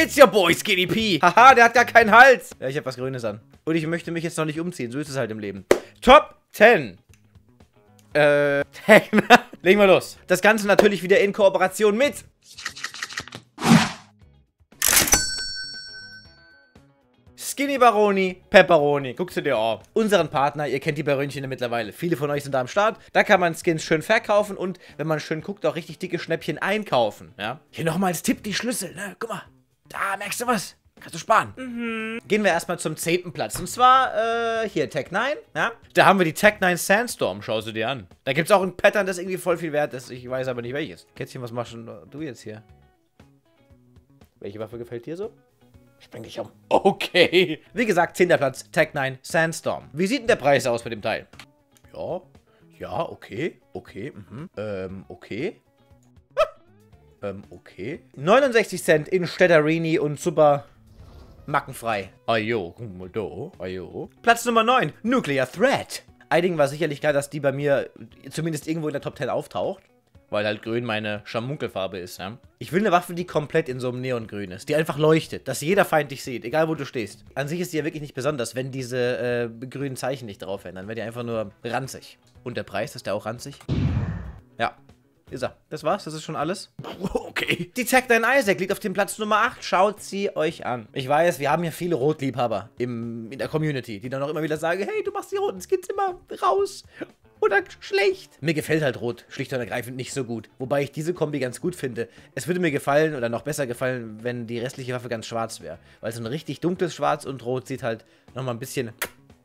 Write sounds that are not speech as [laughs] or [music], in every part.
It's your boy Skinny P. Haha, der hat gar keinen Hals. Ja, ich habe was Grünes an. Und ich möchte mich jetzt noch nicht umziehen. So ist es halt im Leben. Top 10. Äh, [laughs] legen wir los. Das Ganze natürlich wieder in Kooperation mit Skinny Baroni, Pepperoni. Guckst du dir an. Unseren Partner, ihr kennt die Barönchen mittlerweile. Viele von euch sind da am Start. Da kann man Skins schön verkaufen und, wenn man schön guckt, auch richtig dicke Schnäppchen einkaufen. Ja. Hier nochmal als Tipp die Schlüssel, ne? Guck mal. Da merkst du was. Kannst du sparen. Mhm. Gehen wir erstmal zum zehnten Platz. Und zwar, äh, hier, Tech 9, ja? Da haben wir die Tech 9 Sandstorm, schau sie dir an. Da gibt es auch ein Pattern, das irgendwie voll viel wert ist. Ich weiß aber nicht welches. Kätzchen, was machst du jetzt hier? Welche Waffe gefällt dir so? Spring dich um. [laughs] Okay. Wie gesagt, 10. Platz, Tag 9, Sandstorm. Wie sieht denn der Preis aus bei dem Teil? Ja, ja, okay, okay, mhm. ähm, okay. Ähm, okay. 69 Cent in Städterini und super mackenfrei. Ajo, do, ajo. Platz Nummer 9, Nuclear Threat. Einigen war sicherlich klar, dass die bei mir zumindest irgendwo in der Top 10 auftaucht weil halt grün meine Scharmunkelfarbe ist, ja. Ich will eine Waffe, die komplett in so einem Neongrün ist, die einfach leuchtet, dass jeder Feind dich sieht, egal wo du stehst. An sich ist die ja wirklich nicht besonders, wenn diese äh, grünen Zeichen nicht drauf ändern, dann wäre die einfach nur ranzig. Und der Preis, ist der auch ranzig? Ja, ist er. Das war's, das ist schon alles. [laughs] Okay. Die Tag Dein Isaac liegt auf dem Platz Nummer 8. Schaut sie euch an. Ich weiß, wir haben ja viele Rotliebhaber im, in der Community, die dann auch immer wieder sagen, hey, du machst die roten Skins immer raus oder schlecht. Mir gefällt halt Rot schlicht und ergreifend nicht so gut. Wobei ich diese Kombi ganz gut finde. Es würde mir gefallen oder noch besser gefallen, wenn die restliche Waffe ganz schwarz wäre. Weil so ein richtig dunkles Schwarz und Rot sieht halt nochmal ein bisschen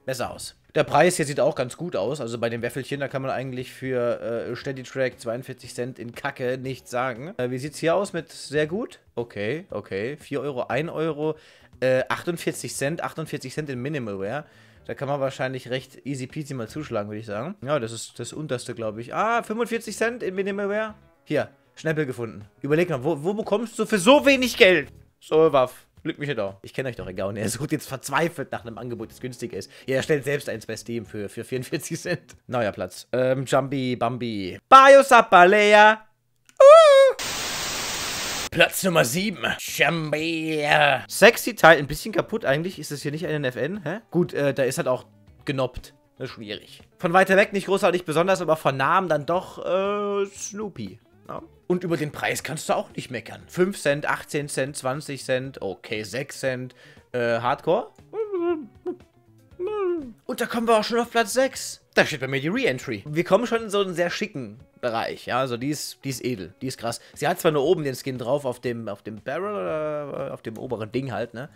besser aus. Der Preis hier sieht auch ganz gut aus. Also bei den Wäffelchen, da kann man eigentlich für äh, Steady Track 42 Cent in Kacke nichts sagen. Äh, wie es hier aus mit sehr gut? Okay, okay. 4 Euro, 1 Euro, äh, 48 Cent, 48 Cent in Minimalware. Da kann man wahrscheinlich recht easy peasy mal zuschlagen, würde ich sagen. Ja, das ist das unterste, glaube ich. Ah, 45 Cent in Minimalware. Hier, Schnäppel gefunden. Überleg mal, wo, wo bekommst du für so wenig Geld? So, Waff. Glück mich da. Ich kenne euch doch, egal. Und er sucht jetzt verzweifelt nach einem Angebot, das günstiger ist. Ja, er stellt selbst eins bei Steam für, für 44 Cent. Neuer Platz. Ähm, Jumbi, Bambi. Biosapalea. Platz Nummer 7. Chambea. Sexy Teil, ein bisschen kaputt eigentlich. Ist das hier nicht ein FN? Hä? Gut, äh, da ist halt auch genoppt. Das ist schwierig. Von weiter weg nicht großartig besonders, aber von Namen dann doch äh, Snoopy. Ja. Und über den Preis kannst du auch nicht meckern. 5 Cent, 18 Cent, 20 Cent, okay, 6 Cent. Äh, Hardcore? Und da kommen wir auch schon auf Platz 6. Da steht bei mir die Re-Entry. Wir kommen schon in so einen sehr schicken Bereich. Ja, also die ist, die ist edel, die ist krass. Sie hat zwar nur oben den Skin drauf, auf dem, auf dem Barrel oder auf dem oberen Ding halt, ne?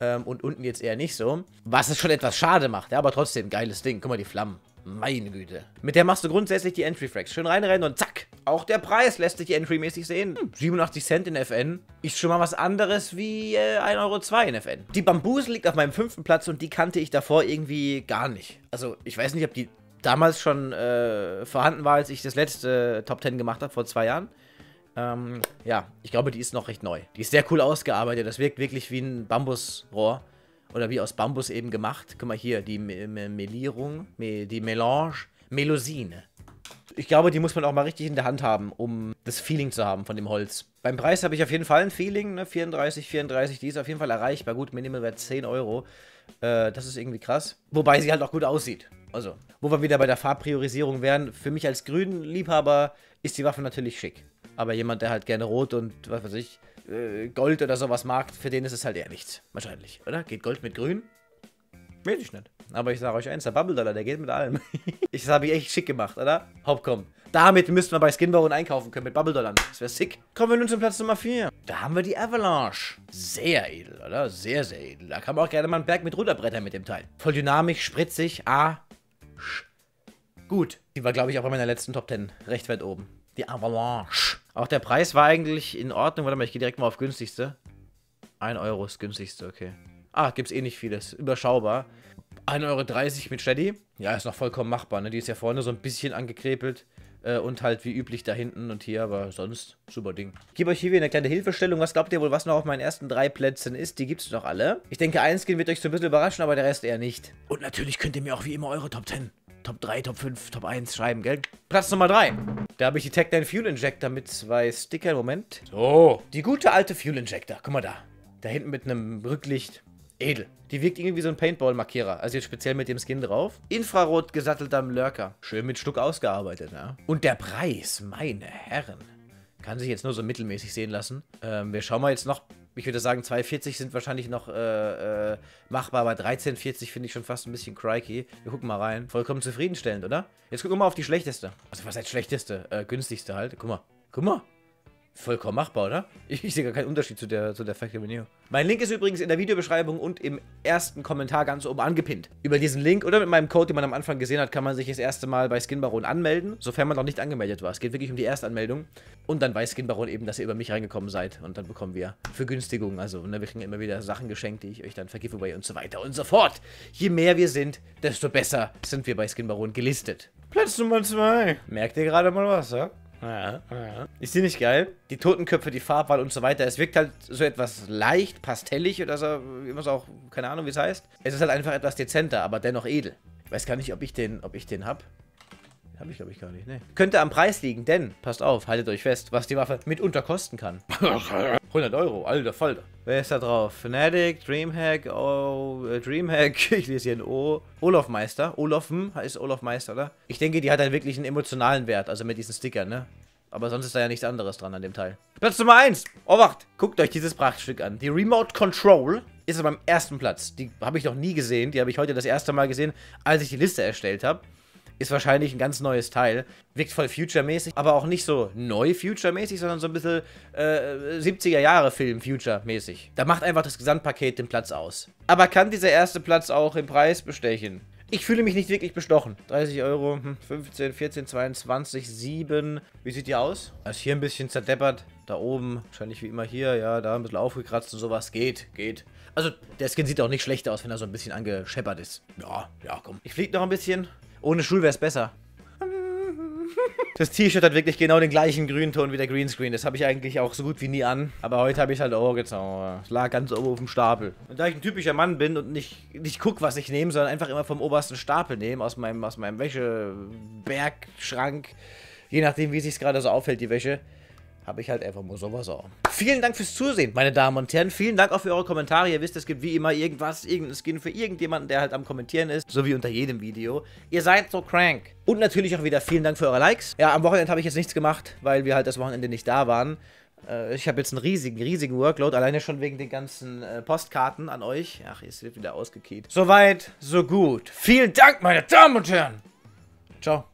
Ähm, und unten jetzt eher nicht so. Was es schon etwas schade macht, ja, aber trotzdem, geiles Ding. Guck mal, die Flammen. Meine Güte. Mit der machst du grundsätzlich die Entry-Frags. Schön reinrennen und zack. Auch der Preis lässt sich Entry-mäßig sehen. Hm, 87 Cent in FN. Ist schon mal was anderes wie äh, 1,02 Euro in FN. Die Bambuse liegt auf meinem fünften Platz und die kannte ich davor irgendwie gar nicht. Also, ich weiß nicht, ob die damals schon äh, vorhanden war, als ich das letzte Top 10 gemacht habe, vor zwei Jahren. Ähm, ja, ich glaube, die ist noch recht neu. Die ist sehr cool ausgearbeitet. Das wirkt wirklich wie ein Bambusrohr. Oder wie aus Bambus eben gemacht. Guck mal hier, die Me Me Melierung, Me die Melange, Melosine. Ich glaube, die muss man auch mal richtig in der Hand haben, um das Feeling zu haben von dem Holz. Beim Preis habe ich auf jeden Fall ein Feeling, ne? 34, 34, die ist auf jeden Fall erreichbar. Gut, Minimalwert 10 Euro. Äh, das ist irgendwie krass. Wobei sie halt auch gut aussieht. Also, wo wir wieder bei der Farbpriorisierung wären, für mich als Grünliebhaber ist die Waffe natürlich schick. Aber jemand, der halt gerne Rot und, was weiß ich, äh, Gold oder sowas mag, für den ist es halt eher nichts. Wahrscheinlich, oder? Geht Gold mit Grün? Weiß ich nicht. Aber ich sage euch eins, der Bubble Dollar, der geht mit allem. [laughs] ich habe ich echt schick gemacht, oder? Hauptkomm. Damit müssten wir bei Skinbaron einkaufen können mit Bubble Dollar. Das wäre sick. Kommen wir nun zum Platz Nummer 4. Da haben wir die Avalanche. Sehr edel, oder? Sehr, sehr edel. Da kann man auch gerne mal einen Berg mit runterbrettern mit dem Teil. Voll dynamisch, spritzig. Ah. Gut. Die war, glaube ich, auch bei meiner letzten Top 10 recht weit oben. Die Avalanche. Auch der Preis war eigentlich in Ordnung. Warte mal, ich gehe direkt mal auf günstigste. 1 Euro ist günstigste, okay. Ah, gibt's eh nicht vieles. Überschaubar. 1,30 Euro mit Steady. Ja, ist noch vollkommen machbar, ne? Die ist ja vorne so ein bisschen angekrepelt. Äh, und halt wie üblich da hinten und hier, aber sonst super Ding. Ich gebe euch hier wieder eine kleine Hilfestellung. Was glaubt ihr wohl, was noch auf meinen ersten drei Plätzen ist? Die gibt's noch alle. Ich denke, ein Skin wird euch so ein bisschen überraschen, aber der Rest eher nicht. Und natürlich könnt ihr mir auch wie immer eure Top 10, Top 3, Top 5, Top 1 schreiben, gell? Platz Nummer 3. Da habe ich die Tech 9 Fuel Injector mit zwei Stickern. Moment. So. Die gute alte Fuel Injector. Guck mal da. Da hinten mit einem Rücklicht. Edel. Die wirkt irgendwie wie so ein Paintball-Markierer. Also jetzt speziell mit dem Skin drauf. Infrarot gesattelter Lurker. Schön mit Stuck ausgearbeitet, ja. Und der Preis, meine Herren. Kann sich jetzt nur so mittelmäßig sehen lassen. Ähm, wir schauen mal jetzt noch. Ich würde sagen, 2,40 sind wahrscheinlich noch äh, äh, machbar, aber 13,40 finde ich schon fast ein bisschen crikey. Wir gucken mal rein. Vollkommen zufriedenstellend, oder? Jetzt gucken wir mal auf die schlechteste. Also was heißt schlechteste? Äh, günstigste halt. Guck mal. Guck mal. Vollkommen machbar, oder? Ich, ich sehe gar keinen Unterschied zu der, zu der Factory Neo. Mein Link ist übrigens in der Videobeschreibung und im ersten Kommentar ganz oben angepinnt. Über diesen Link oder mit meinem Code, den man am Anfang gesehen hat, kann man sich das erste Mal bei Skin Baron anmelden, sofern man noch nicht angemeldet war. Es geht wirklich um die Erstanmeldung. Und dann weiß Skin Baron eben, dass ihr über mich reingekommen seid. Und dann bekommen wir Vergünstigungen. Also, ne, wir kriegen immer wieder Sachen geschenkt, die ich euch dann vergebe und so weiter und so fort. Je mehr wir sind, desto besser sind wir bei Skin Baron gelistet. Platz Nummer 2. Merkt ihr gerade mal was, ja? Ja, ja. Ist die nicht geil? Die Totenköpfe, die Farbwahl und so weiter. Es wirkt halt so etwas leicht, pastellig oder so, wie man es auch, keine Ahnung, wie es heißt. Es ist halt einfach etwas dezenter, aber dennoch edel. Ich weiß gar nicht, ob ich den, ob ich den hab. Habe ich, glaube ich, gar nicht, ne? Könnte am Preis liegen, denn, passt auf, haltet euch fest, was die Waffe mitunter kosten kann. [laughs] 100 Euro, alter Falter. Wer ist da drauf? Fnatic, Dreamhack, oh, äh, Dreamhack, [laughs] ich lese hier ein O. Olaf Meister. Olafm heißt Olaf Meister, oder? Ich denke, die hat halt wirklich einen emotionalen Wert, also mit diesen Stickern, ne? Aber sonst ist da ja nichts anderes dran an dem Teil. Platz Nummer 1. Oh, wacht. Guckt euch dieses Prachtstück an. Die Remote Control ist beim ersten Platz. Die habe ich noch nie gesehen. Die habe ich heute das erste Mal gesehen, als ich die Liste erstellt habe. Ist wahrscheinlich ein ganz neues Teil. Wirkt voll Future-mäßig, aber auch nicht so neu Future-mäßig, sondern so ein bisschen äh, 70er-Jahre-Film Future-mäßig. Da macht einfach das Gesamtpaket den Platz aus. Aber kann dieser erste Platz auch im Preis bestechen? Ich fühle mich nicht wirklich bestochen. 30 Euro, 15, 14, 22, 7. Wie sieht die aus? Also hier ein bisschen zerdeppert. Da oben, wahrscheinlich wie immer hier, ja, da ein bisschen aufgekratzt und sowas. Geht, geht. Also, der Skin sieht auch nicht schlecht aus, wenn er so ein bisschen angescheppert ist. Ja, ja, komm. Ich fliege noch ein bisschen. Ohne Schul wäre es besser. Das T-Shirt hat wirklich genau den gleichen Grünton wie der Greenscreen. Das habe ich eigentlich auch so gut wie nie an. Aber heute habe ich halt auch gezaubert. Es lag ganz oben auf dem Stapel. Und da ich ein typischer Mann bin und nicht, nicht guck, was ich nehme, sondern einfach immer vom obersten Stapel nehme, aus meinem, aus meinem Wäschebergschrank, je nachdem, wie sich gerade so auffällt, die Wäsche, habe ich halt einfach mal sowas auch. Vielen Dank fürs Zusehen, meine Damen und Herren. Vielen Dank auch für eure Kommentare. Ihr wisst, es gibt wie immer irgendwas, irgendein Skin für irgendjemanden, der halt am Kommentieren ist. So wie unter jedem Video. Ihr seid so crank. Und natürlich auch wieder vielen Dank für eure Likes. Ja, am Wochenende habe ich jetzt nichts gemacht, weil wir halt das Wochenende nicht da waren. Äh, ich habe jetzt einen riesigen, riesigen Workload, alleine schon wegen den ganzen äh, Postkarten an euch. Ach, es wird wieder ausgekeyt. Soweit, so gut. Vielen Dank, meine Damen und Herren. Ciao.